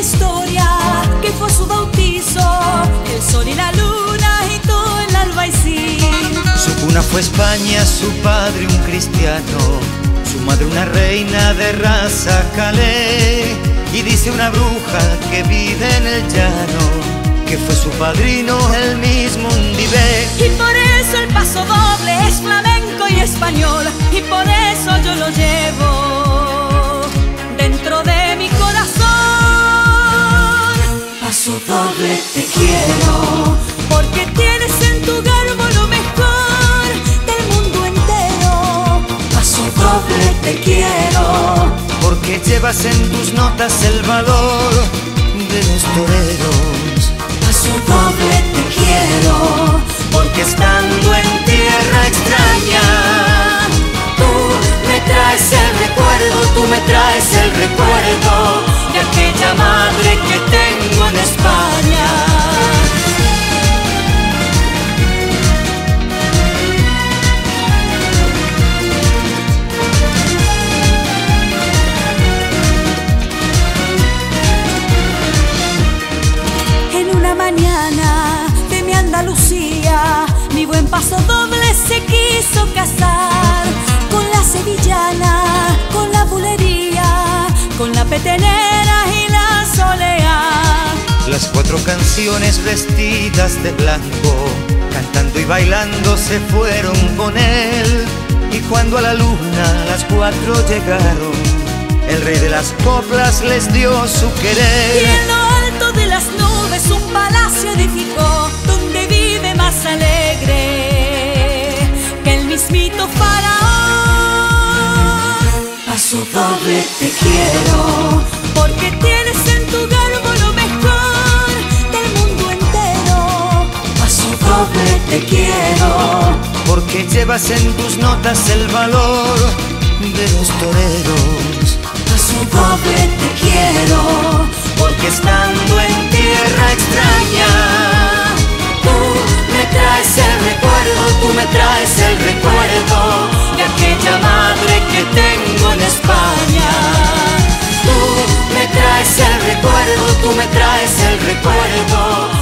historia que fue su bautizo, el sol y la luna y todo el albaicín. Su cuna fue España, su padre un cristiano, su madre una reina de raza calé. Y dice una bruja que vive en el llano, que fue su padrino el mismo Undibé. Y por eso el paso doble es flamenco y español, y por eso yo lo llevo Doble te quiero, porque tienes en tu garbo lo mejor del mundo entero. Paso doble te quiero, porque llevas en tus notas el valor de los toreros. En una mañana de mi Andalucía, mi buen paso doble se quiso casar con la sevillana, con la bulería, con la petenera y la soleá. las cuatro canciones vestidas de blanco, cantando y bailando se fueron con él. Y cuando a la luna las cuatro llegaron, el rey de las coplas les dio su Y querer. en lo alto de las nubes mismito faraón. Paso doble te quiero porque tienes en tu garbo lo mejor del mundo entero. Paso doble te quiero Porque llevas en tus notas el valor de los toreros. Paso doble te quiero Porque estando en tierra tú me traes el recuerdo.